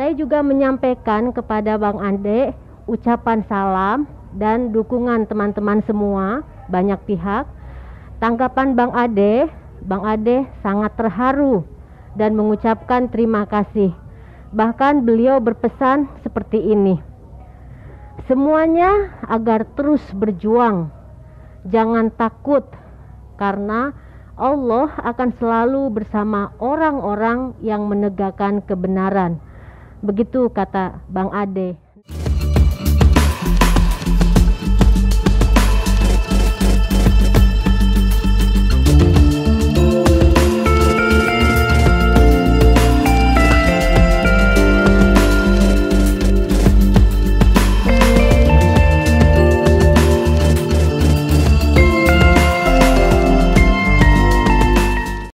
Saya juga menyampaikan kepada Bang Ade ucapan salam dan dukungan teman-teman semua, banyak pihak. Tanggapan Bang Ade, Bang Ade sangat terharu dan mengucapkan terima kasih. Bahkan beliau berpesan seperti ini. Semuanya agar terus berjuang. Jangan takut karena Allah akan selalu bersama orang-orang yang menegakkan kebenaran. Begitu kata Bang Ade.